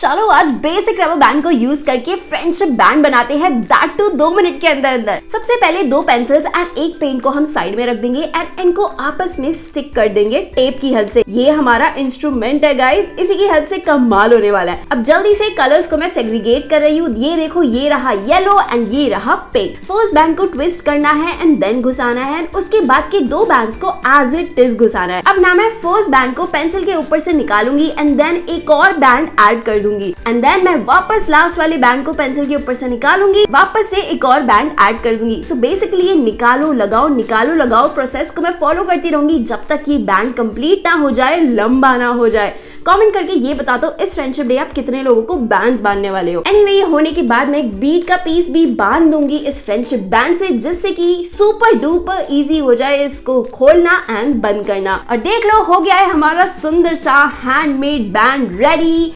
चलो, आज basic rubber band को यूज़ करके फ्रेंडशिप बैंड बनाते हैं दैट टू दो मिनट के अंदर अंदर। सबसे पहले दो पेंसिल्स एंड एक पेंट को हम साइड में रख देंगे एंड इनको आपस में स्टिक कर देंगे टेप की हेल्प से। ये हमारा इंस्ट्रूमेंट है गाइस इसी की हेल्प से कमाल होने वाला है। अब जल्दी से कलर्स को मैं सेग्रीगेट कर रही हूँ। ये देखो, ये रहा येलो एंड ये रहा पिंक फ़र्स्ट बैंड को ट्विस्ट करना है एंड देन घुसाना है उसके बाद के दो बैंड को एज इट इज़ घुसाना है। अब ना मैं फ़र्स्ट बैंड को पेंसिल के ऊपर से निकालूँगी एंड देन एक और बैंड एड कर दूँगी। एंड देन मैं वापस लास्ट वाले बैंड को पेंसिल के ऊपर से निकालूँगी। वापस से एक और बैंड ऐड कर दूँगी। सो so बेसिकली ये निकालो लगाओ निकालो लगाओ प्रोसेस को मैं फॉलो करती रहूँगी। जब तक ये बैंड कंप्लीट ना हो जाए लंबा ना हो जाए। कमेंट करके ये बता दो इस फ्रेंडशिप डे आप कितने लोगों को बैंड बांधने वाले हो? एनीवे anyway, ये होने के बाद मैं एक बीट का पीस भी बाँध दूँगी इस फ्रेंडशिप बैंड से जिससे कि सुपर डुपर इजी हो जाए इसको खोलना एंड बंद करना। और देख लो हो गया है हमारा सुंदर सा हैंडमेड बैंड रेडी